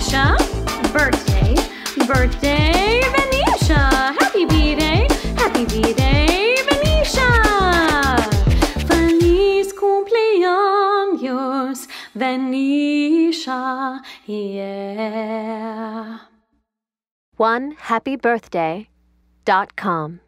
Venetia. Birthday, birthday, Venetia. Happy B-Day, happy B-Day, Venetia. Feliz cumpleaños, Venetia, yeah. One happy birthday dot com.